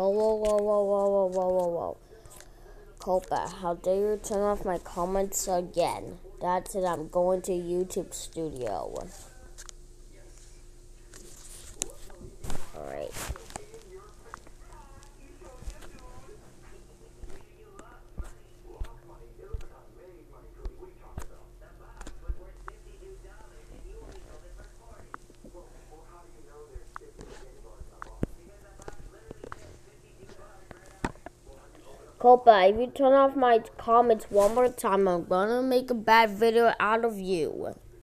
Oh, whoa, whoa, whoa, whoa, whoa, whoa, whoa. COPPA, how dare you turn off my comments again? That's it, I'm going to YouTube Studio. COPPA, if you turn off my comments one more time, I'm gonna make a bad video out of you.